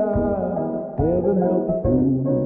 eye. Heaven help the fool